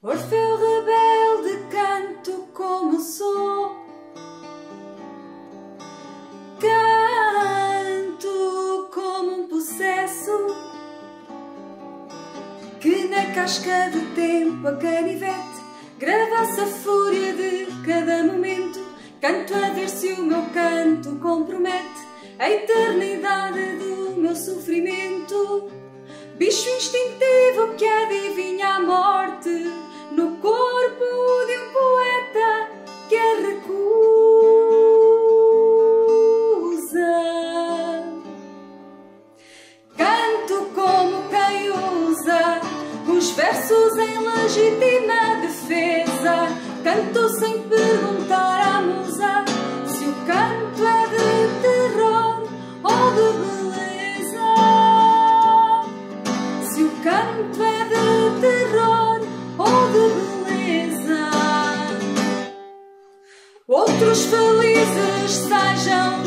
Orfeu rebelde, canto como sou. Canto como um possesso que na casca do tempo a canivete grava-se a fúria de cada momento. Canto a ver se o meu canto compromete a eternidade do meu sofrimento. Bicho instintivo que adivinha a morte versos em legítima defesa. Canto sem perguntar à musa se o canto é de terror ou de beleza. Se o canto é de terror ou de beleza. Outros felizes sejam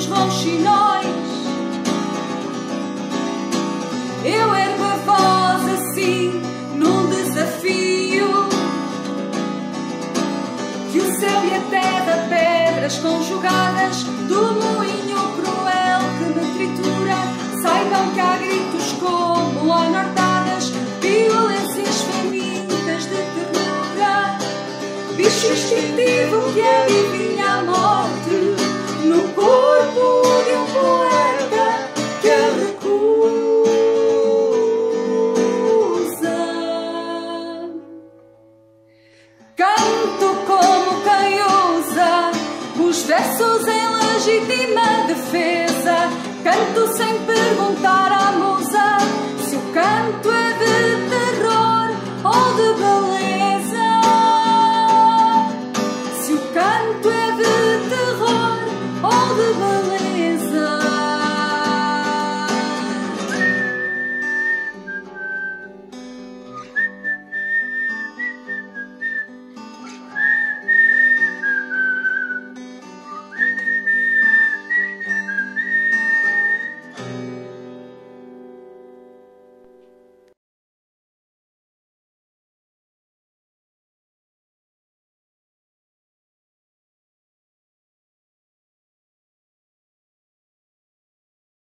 conjugadas do moinho cruel que me tritura, saibam que há gritos como anortadas, violências famintas de ternura. Bicho instintivo que adivinha Os versos em legítima defesa, canto sem perguntar a